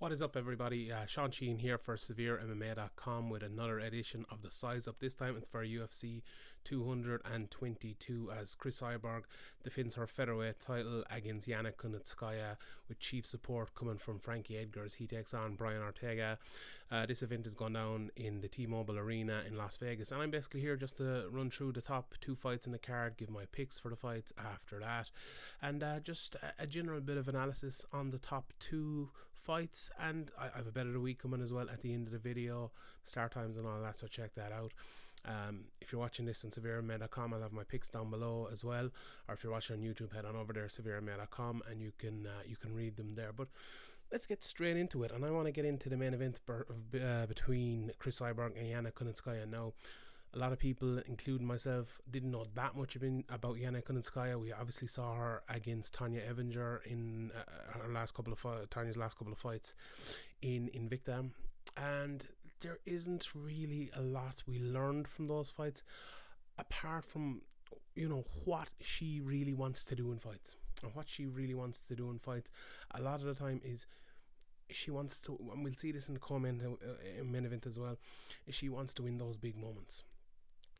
What is up, everybody? Uh, Sean Sheehan here for SevereMMA.com with another edition of the Size Up. This time it's for UFC 222 as Cris Cyborg defends her featherweight title against Yana Kunitskaya with chief support coming from Frankie Edgar as he takes on Brian Ortega. Uh, this event is going down in the T-Mobile Arena in Las Vegas, and I'm basically here just to run through the top two fights in the card, give my picks for the fights after that, and uh, just a, general bit of analysis on the top two fights and I, I, have a better week coming as well at the end of the video, start times and all that. So check that out. Um, if you're watching this on SevereMMA.com, I'll have my picks down below as well. Or if you're watching on YouTube, head on over there SevereMMA.com and you can uh, you can read them there. But let's get straight into it, and I want to get into the main event uh, between Cris Cyborg and Yana Kunitskaya now a lot of people, including myself, didn't know that much about Yana Kunitskaya. We obviously saw her against Tonya Evinger in uh, her last couple of Tonya's last couple of fights in Invicta, and there isn't really a lot we learned from those fights, apart from you know what she really wants to do in fights and what she really wants to do in fights. A lot of the time is she wants to, and we'll see this in the comment uh, in main event as well. She wants to win those big moments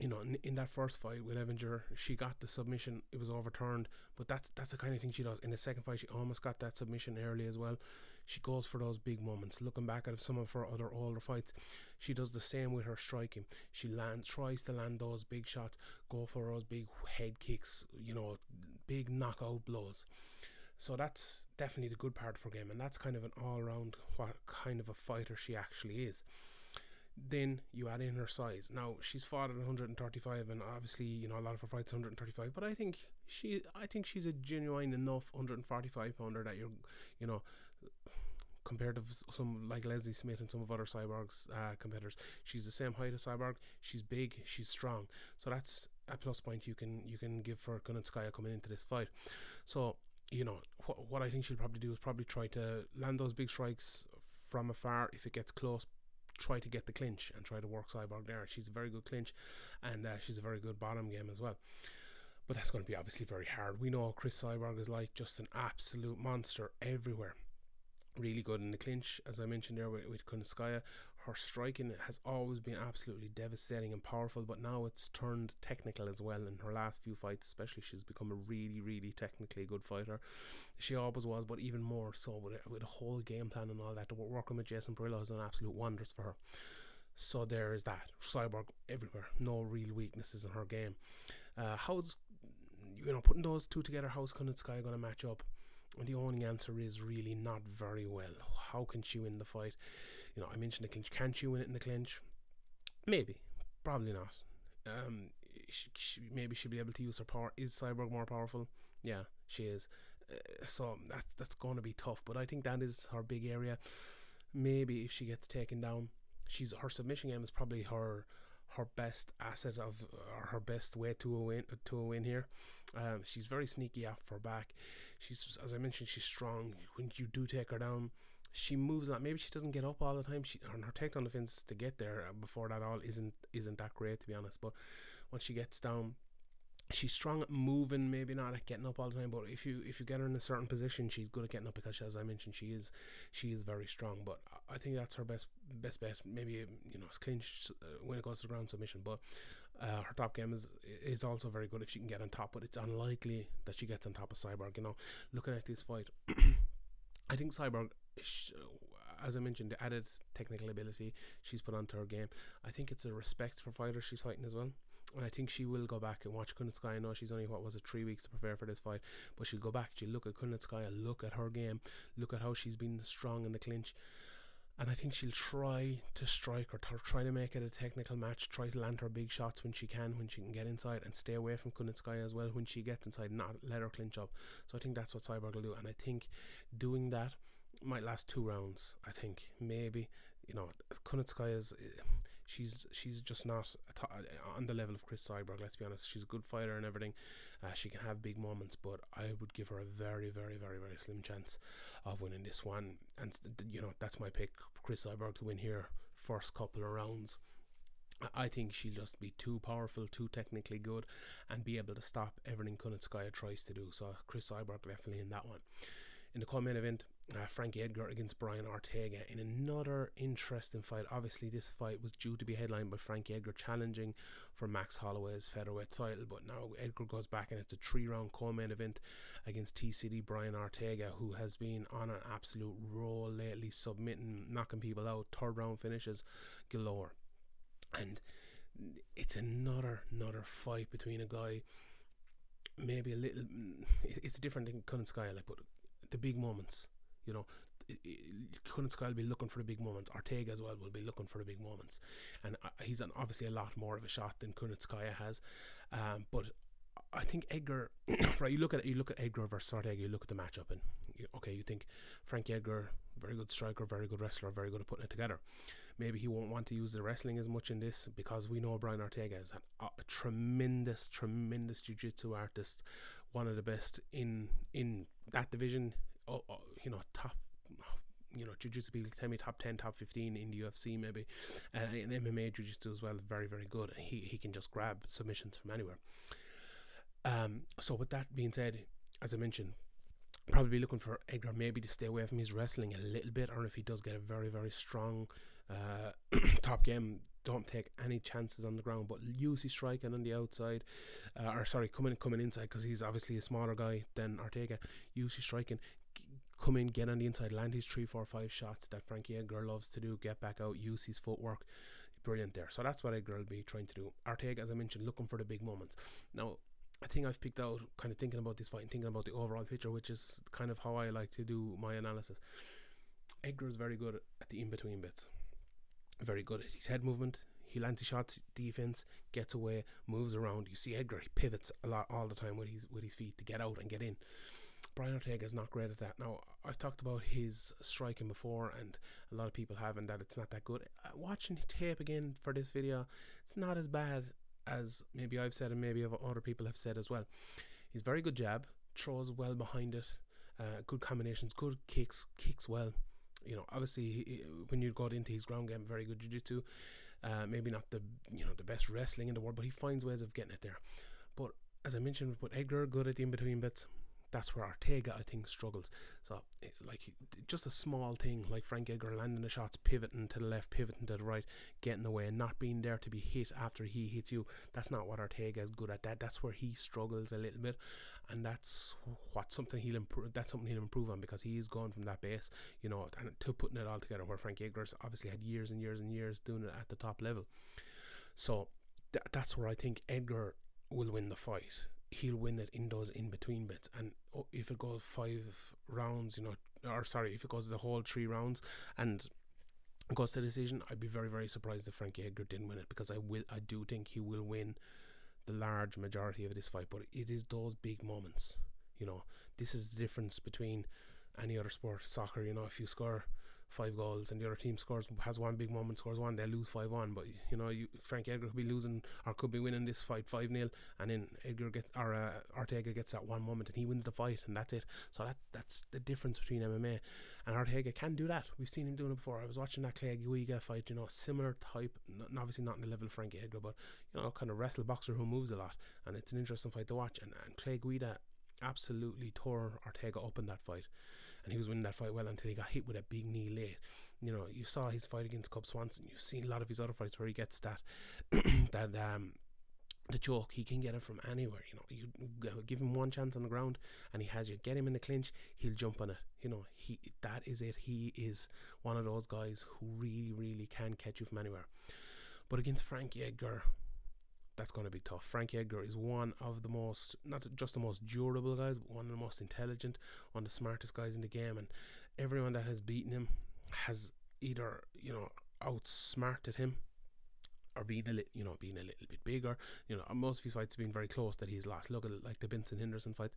you know, in, in, that first fight with Evinger, she got the submission. It was overturned, but that's that's the kind of thing she does. In the second fight, she almost got that submission early as well. She goes for those big moments. Looking back at some of her other older fights, she does the same with her striking. She lands, tries to land those big shots, go for those big head kicks. You know, big knockout blows. So that's definitely the good part of her game, and that's kind of an all-round what kind of a fighter she actually is then you add in her size. Now she's fought at 135, and obviously you know a lot of her fights 135. But I think she, I think she's a genuine enough 145 pounder that you're, you know, compared to some like Leslie Smith and some of other Cyborg's uh, competitors, she's the same height as Cyborg. She's big, she's strong, so that's a plus point you can you can give for Kunitskaya coming into this fight. So you know what I think she'll probably do is probably try to land those big strikes from afar. If it gets close, try to get the clinch and try to work Cyborg there. She's a very good clinch, and uh, she's a very good bottom game as well. But that's going to be obviously very hard. We know Cris Cyborg is like just an absolute monster everywhere really good in the clinch, as I mentioned there with, with Kunitskaya. Her striking has always been absolutely devastating and powerful, but now it's turned technical as well. In her last few fights, especially, she's become a really, really technically good fighter. She always was, but even more so with, with a whole game plan and all that. Working with Jason Parillo has done absolute wonders for her. So there is that. Cyborg everywhere. No real weaknesses in her game. Uh, how's, you know, putting those two together, how's Kunitskaya going to match up? And the only answer is really not very well. How can she win the fight? You know, I mentioned the clinch. Can she win it in the clinch? Maybe. Probably not. Um, she, she, maybe she'll be able to use her power. Is Cyborg more powerful? Yeah, she is. Uh, so that's that's going to be tough. But I think that is her big area. Maybe if she gets taken down, she's her submission game is probably her her best asset of her best way to a win to a win here. Um, she's very sneaky off her back. She's as I mentioned, she's strong. When you do take her down, she moves that. Maybe she doesn't get up all the time. She and her takedown defense to get there before that all isn't isn't that great to be honest. But once she gets down, she's strong at moving, maybe not at getting up all the time. But if you if you get her in a certain position, she's good at getting up because, as I mentioned, she is she is very strong. But I think that's her best best bet. Maybe you know clinch uh, when it goes to ground submission. But uh, her top game is is also very good if she can get on top. But it's unlikely that she gets on top of Cyborg. You know, looking at this fight, I think Cyborg as I mentioned, the added technical ability she's put onto her game. I think it's a respect for fighters she's fighting as well. And I think she will go back and watch Kunitskaya. I know she's only, what was it, three weeks to prepare for this fight. But she'll go back, she'll look at Kunitskaya, look at her game, look at how she's been strong in the clinch. And I think she'll try to strike or try to make it a technical match, try to land her big shots when she can, when she can get inside, and stay away from Kunitskaya as well when she gets inside, not let her clinch up. So I think that's what Cyborg will do. And I think doing that might last two rounds. I think maybe you know Kunitskaya is eh, she's she's just not on the level of Cris Cyborg. Let's be honest. She's a good fighter and everything. Uh, she can have big moments, but I would give her a very very very very slim chance of winning this one. And you know that's my pick, Cris Cyborg to win here first couple of rounds. I think she'll just be too powerful, too technically good, and be able to stop everything Kunitskaya tries to do. So Cris Cyborg definitely in that one. In the co-main event, uh, Frankie Edgar against Brian Ortega in another interesting fight. Obviously, this fight was due to be headlined by Frankie Edgar challenging for Max Holloway's featherweight title, but now Edgar goes back and it's a three-round co-main event against T-City Brian Ortega, who has been on an absolute roll lately, submitting, knocking people out, third round finishes galore, and it's another another fight between a guy. Maybe a little. It's different in Kunitskaya, like, but the big moments you know, Kunitskaya will be looking for the big moments. Ortega as well will be looking for the big moments, and he's an, obviously a lot more of a shot than Kunitskaya has. Um, but I think Edgar, right? You look at you look at Edgar versus Ortega. You look at the matchup, and you, okay, you think Frankie Edgar, very good striker, very good wrestler, very good at putting it together. Maybe he won't want to use the wrestling as much in this because we know Brian Ortega is an, a, a tremendous, tremendous jiu-jitsu artist, one of the best in in that division oh, oh, you know, top you know, jiu-jitsu people tell me top 10, top 15 in the UFC maybe, uh, in MMA jiu-jitsu as well, very, very good. He, he can just grab submissions from anywhere. Um, so with that being said, as I mentioned, probably looking for Edgar maybe to stay away from his wrestling a little bit, or if he does get a very, very strong uh, top game, don't take any chances on the ground, but use his striking on the outside, uh, or sorry, coming coming inside because he's obviously a smaller guy than Ortega. Use his striking, come in, get on the inside, land his three, four, five shots that Frankie Edgar loves to do. Get back out, use his footwork. Brilliant there. So that's what Edgar will be trying to do. Ortega, as I mentioned, looking for the big moments. Now, I think I've picked out, kind of thinking about this fight and thinking about the overall picture, which is kind of how I like to do my analysis. Edgar is very good at the in between bits. Very good at his head movement. He lands his shots, defense, gets away, moves around. You see Edgar, he pivots a lot all the time with his with his feet to get out and get in. Brian Ortega is not great at that. Now, I've talked about his striking before, and a lot of people have, and that it's not that good. Uh, watching tape again for this video, it's not as bad as maybe I've said, and maybe other people have said as well. He's very good jab, throws well behind it, uh, good combinations, good kicks, kicks well. You know, obviously, he, when you got into his ground game, very good jiu-jitsu. Uh, maybe not the you know the best wrestling in the world, but he finds ways of getting it there. But as I mentioned, with Edgar, good at the in between bits that's where Ortega I think struggles. So eh, like just a small thing like Frank Edgar landing the shots, pivoting to the left, pivoting to the right, getting away, and not being there to be hit after he hits you. That's not what Ortega is good at. That that's where he struggles a little bit, and that's what something he'll improve. That's something he'll improve on because he is gone from that base, you know, and to putting it all together. Where Frank Edgar's obviously had years and years and years doing it at the top level. So th- that's where I think Edgar will win the fight he'll win it in those in between bits. And oh, if it goes five rounds, you know, or sorry, if it goes the whole three rounds and goes to decision, I'd be very very surprised if Frankie Edgar didn't win it because I will I do think he will win the large majority of this fight. But it is those big moments. You know, this is the difference between any other sport, soccer. You know, if you score five goals and the other team scores has one big moment scores one they lose 5-1 but you know you, Frank Edgar could be losing or could be winning this fight 5-0 and then Edgar gets or uh, Ortega gets that one moment and he wins the fight and that's it. So that that's the difference between MMA and Ortega can do that. We've seen him doing it before. I was watching that Clay Guida fight you know similar type not, obviously not in the level of Frank Edgar but you know kind of wrestle boxer who moves a lot. And it's an interesting fight to watch. And, and Clay Guida absolutely tore Ortega up in that fight and he was winning that fight well until he got hit with a big knee late. You know, you saw his fight against Cub Swanson. You've seen a lot of his other fights where he gets that that um the joke he can get it from anywhere you know. You give him one chance on the ground and he has you. Get him in the clinch he'll jump on it. You know he that is it. He is one of those guys who really really can catch you from anywhere. But against Frankie Edgar that's going to be tough. Frankie Edgar is one of the most, not just the most durable guys, but one of the most intelligent, one of the smartest guys in the game. And everyone that has beaten him has either, you know, outsmarted him or being a little, you know, being a little bit bigger. You know, most of his fights have been very close that he's lost. Look at like the Benson Henderson fight.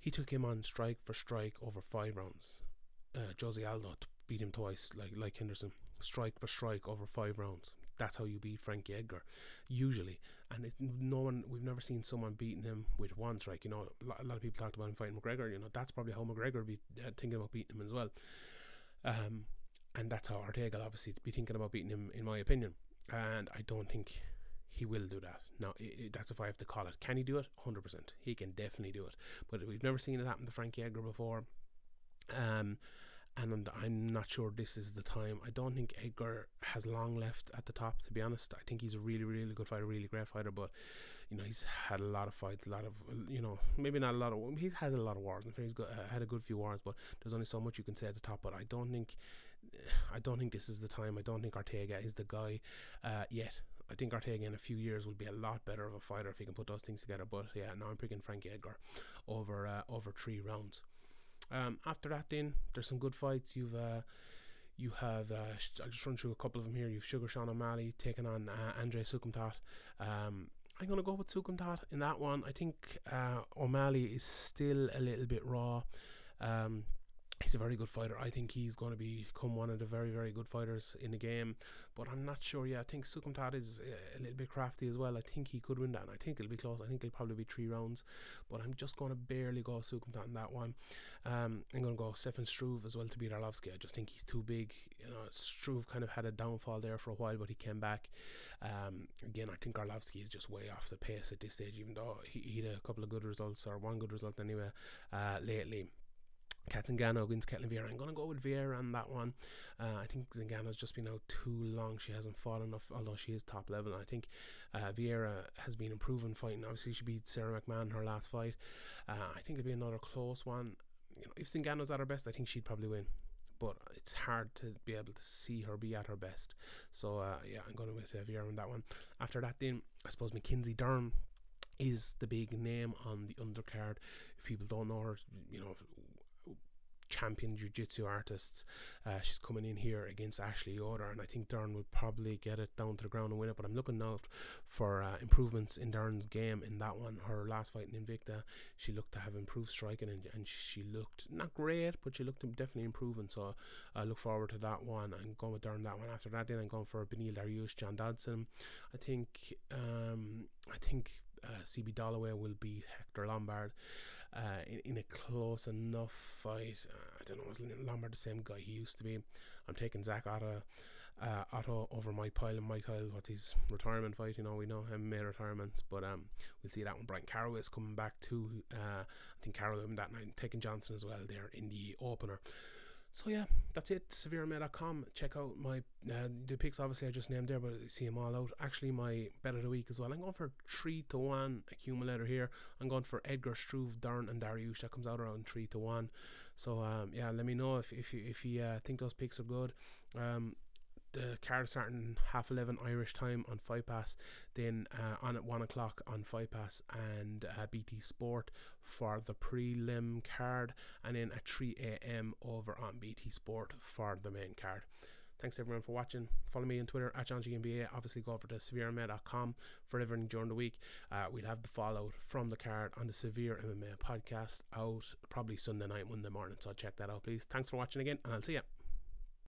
He took him on strike for strike over five rounds. Uh, Jose Aldo beat him twice, like like Henderson, strike for strike over five rounds that's how you beat Frankie Edgar, usually. And it's no one we've never seen someone beating him with one strike. You know, a lot of people talked about him fighting McGregor. You know, that's probably how McGregor be uh, thinking about beating him as well. Um, and that's how Ortega obviously be thinking about beating him, in my opinion. And I don't think he will do that. Now, it, it, that's if I have to call it. Can he do it? 100%. He can definitely do it. But we've never seen it happen to Frankie Edgar before. Um, and I'm not sure this is the time. I don't think Edgar has long left at the top. To be honest, I think he's a really, really good fighter, really great fighter. But you know, he's had a lot of fights, a lot of you know, maybe not a lot of. He's had a lot of wars. he's got uh, had a good few wars, but there's only so much you can say at the top. But I don't think, I don't think this is the time. I don't think Ortega is the guy uh, yet. I think Ortega in a few years will be a lot better of a fighter if he can put those things together. But yeah, now I'm picking Frankie Edgar over uh, over three rounds. Um, after that, then there's some good fights. You've uh, you have uh, I'll just run through a couple of them here. You've Sugar Sean O'Malley taking on uh, Andre Soukhamthath. Um, I'm gonna go with Soukhamthath in that one. I think uh, O'Malley is still a little bit raw. Um, he's a very good fighter. I think he's going to become one of the very, very good fighters in the game. But I'm not sure. Yeah, I think Soukhamthath is uh, a little bit crafty as well. I think he could win that. And I think it'll be close. I think it'll probably be three rounds. But I'm just going to barely go Soukhamthath in that one. Um, I'm going to go Stefan Struve as well to beat Arlovsky. I just think he's too big. You know, Struve kind of had a downfall there for a while, but he came back. Um, again, I think Arlovsky is just way off the pace at this stage, even though he, he had a couple of good results, or one good result anyway, uh, lately. Cat Zingano against Ketlen Vieira. I'm going to go with Vieira on that one. Uh, I think Zingano's just been out too long. She hasn't fought enough, although she is top level. I think uh, Vieira has been improving fighting. Obviously, she beat Sara McMann her last fight. Uh, I think it'll be another close one. You know, if Zingano's at her best, I think she'd probably win. But it's hard to be able to see her be at her best. So, uh, yeah, I'm going with uh, Vieira on that one. After that, then, I suppose Mackenzie Dern is the big name on the undercard. If people don't know her, you know, champion jiu-jitsu artists. Uh, she's coming in here against Ashley Yoder, and I think Dern will probably get it down to the ground and win it. But I'm looking now for uh, improvements in Dern's game in that one. Her last fight in Invicta, she looked to have improved striking, and, and she looked not great, but she looked definitely improving. So I look forward to that one. I'm going with Dern that one. After that, then I'm going for Beneil Dariush, John Dodson. I think um, I think uh, CB Dollaway will beat Hector Lombard uh, in, in, a close enough fight. Uh, I don't know, is Lombard the same guy he used to be? I'm taking Zak Ottow, uh, Ottow over Mike Pyle and Mike Pyle. What's his retirement fight? You know, we know him made retirements, but um, we'll see that one. Brian Carroll is coming back too. Uh, I think Carroll him that night, taking Johnson as well there in the opener. So yeah, that's it. SevereMMA.com. Check out my uh, the picks. Obviously, I just named there, but see them all out. Actually, my bet of the week as well. I'm going for three to one accumulator here. I'm going for Edgar Struve, Dern, and Dariush. That comes out around three to one. So um, yeah, let me know if if you, if you uh, think those picks are good. Um, the card starting half 11 Irish time on Fight Pass, then uh, on at 1 o'clock on Fight Pass and uh, BT Sport for the prelim card, and then at 3 a.m. over on BT Sport for the main card. Thanks everyone for watching. Follow me on Twitter at JohnGMBA. Obviously, go over to SevereMMA.com for everything during the week. Uh, we'll have the fallout from the card on the Severe MMA podcast out probably Sunday night, Monday morning. So check that out, please. Thanks for watching again, and I'll see you.